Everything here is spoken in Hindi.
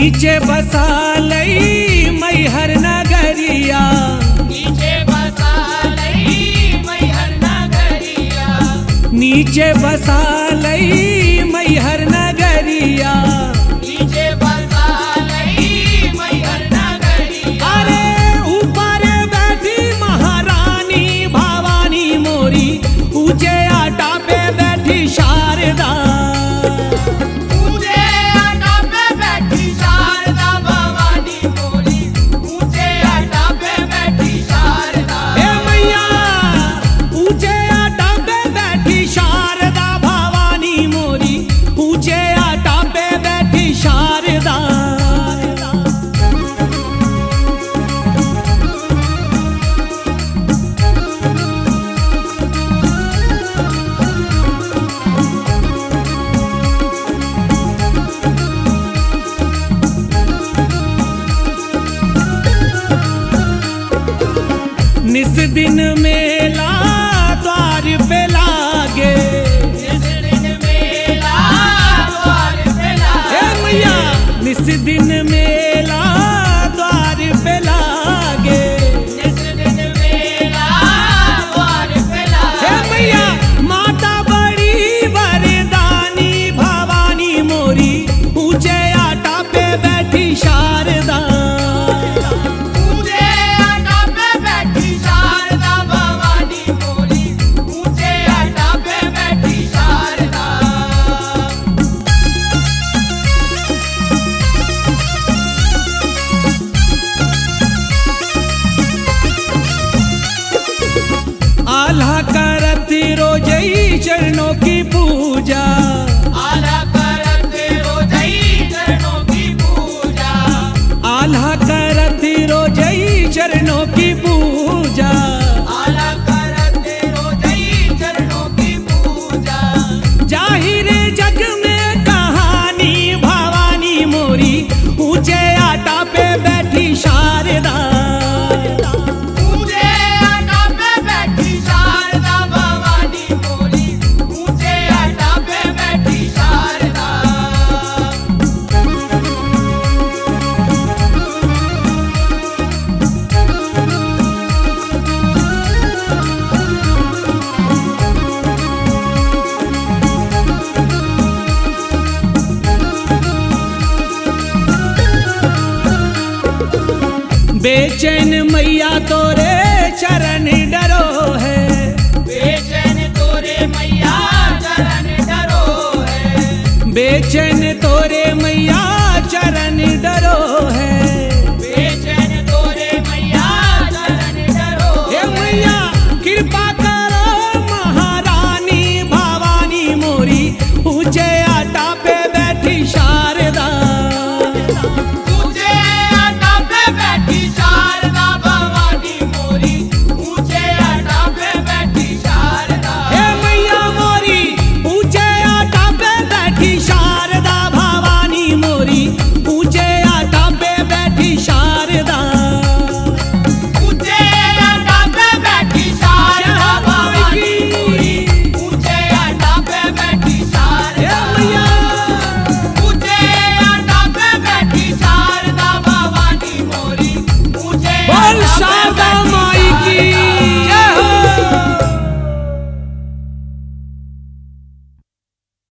नीचे बसा लई मैहर नगरिया। नीचे बसा लई मैहर नगरिया। नीचे बसा लई मैहर नगरिया। नीचे बसा लई मैहर नगरिया। अरे ऊपर बैठी महारानी भवानी मोरी ऊँचे आटा पे बैठी शारदा। दिन मेला द्वार पे लागे। जिस दिन मेला द्वार पे लागे। मैया निस दिन मेला आल्हा करती रोजई चरणों की पूजा। आला करती रोजई चरणों की पूजा। आला करती रोजई चरणों की पूजा। बेचैन मैया तोरे चरण डरो है। बेचैन तोरे मैया चरण डरो है। बेचैन तोरे 啥